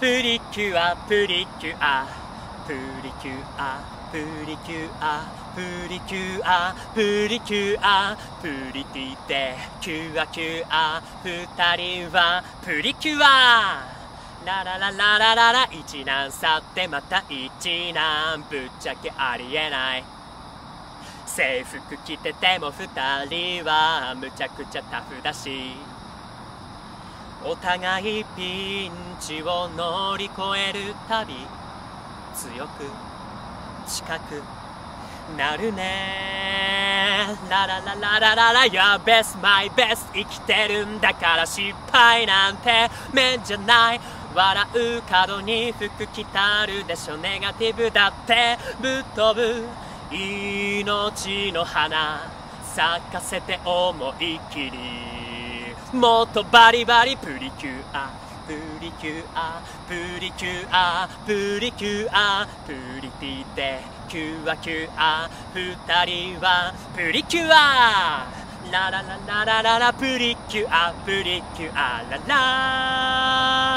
プリキュアプリキュアプリキュアプリキュアプリキュアプリキュアプリティでキュアキュア二人はプリキュアラララララララ一難去ってまた一難ぶっちゃけありえない制服着てても二人はむちゃくちゃタフだしお互いピンチを乗り越えるたび強く近く。なるね。ラララララララ Your best my best 生きてるんだから失敗なんて。面じゃない。笑う角に服着たるでしょ。ネガティブだって。ぶっ飛ぶ。命の花。咲かせて思い切り。もっとバリバリプリキュア。プリキュア。プリキュア。プリキュア。プリティでキュアキュア。二人は。プリキュア。ラララララララ。プリキュア。プリキュア。ララ